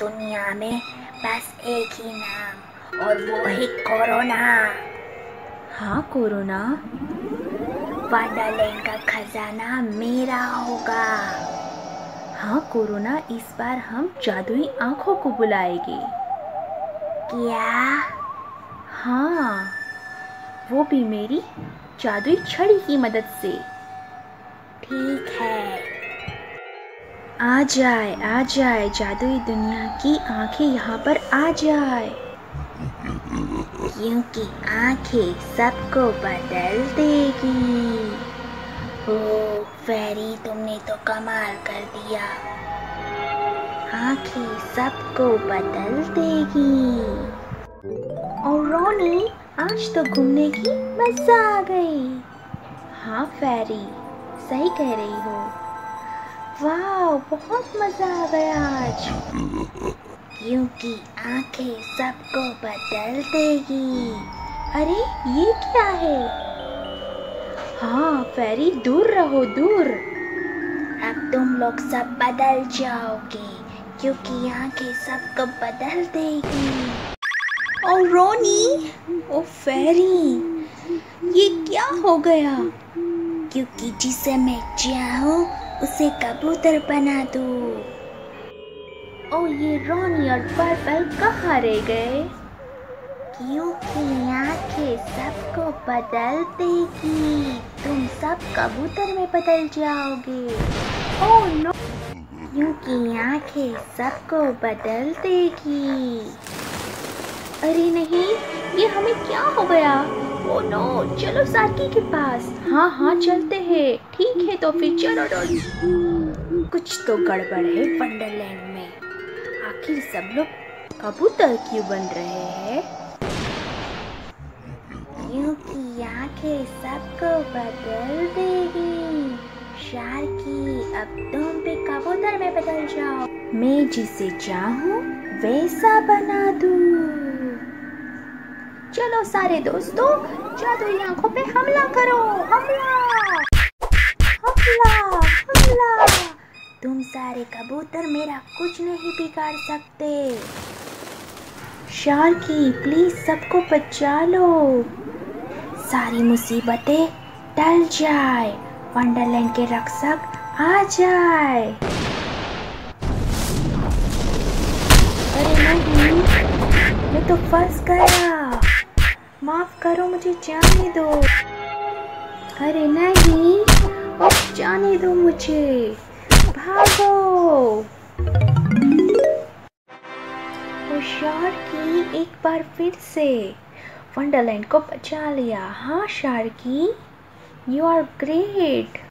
दुनिया में बस एक ही नाम और वो है कोरोना। हाँ कोरोना। वंडरलैंड का खजाना मेरा होगा। हाँ कोरोना इस बार हम जादुई आँखों को बुलाएँगे। क्या? हाँ वो भी मेरी जादुई छड़ी की मदद से। ठीक है। आ जाए आ जाए, जादुई दुनिया की आँखें यहाँ पर आ जाए। क्योंकि आँखें सबको बदल देगी। ओ, फेरी, तुमने तो कमाल कर दिया। आँखें सबको बदल देगी। और रोनी, आज तो घूमने की मज़ा आ गई। हाँ फेरी, सही कह रही हो। वाह बहुत मज़ा आ गया आज। क्योंकि आँखें सबको बदल देगी। अरे, ये क्या है? हाँ फेरी, दूर रहो, दूर। अब तुम लोग सब बदल जाओगे, क्योंकि आँखें सबको बदल देगी। और रोनी, ओ, फेरी, ये क्या हो गया? क्योंकि जिसे मैं चाहूँ उसे कबूतर बना दो। ओ ये रोनी और पर्पल कहाँ रह गए? क्योंकि आँखें सबको बदल देगी। तुम सब कबूतर में बदल जाओगे। Oh, no. क्योंकि आँखें सबको बदल देगी। अरे नहीं, ये हमें क्या हो गया? ओ नो, चलो साकी के पास। हाँ हाँ चलते हैं। ठीक है तो फिर चलो डॉली कुछ तो गड़बड़ है वंडरलैंड में। आखिर सब लोग कबूतर क्यों बन रहे हैं? क्योंकि आँखें सबको बदल देगी। शार्की अब तुम भी कबूतर में बदल जाओ। मैं जिसे चाहूँ, वैसा बना दूँ। चलो सारे दोस्तों, जादुई आँखों पे हमला करो, हमला हमला हमला। तुम सारे कबूतर मेरा कुछ नहीं बिगाड़ सकते। शार्की प्लीज़ सबको बचा लो। सारी मुसीबतें टल जाए, वंडरलैंड के रक्षक आ जाए। अरे नहीं, मैं तो फंस गया। माफ़ करो, मुझे जाने दो। अरे नहीं, अब जाने दो मुझे। भागो। होशियार की एक बार फिर से। वंडरलैंड को बचा लिया। हाँ शार्की यू आर ग्रेट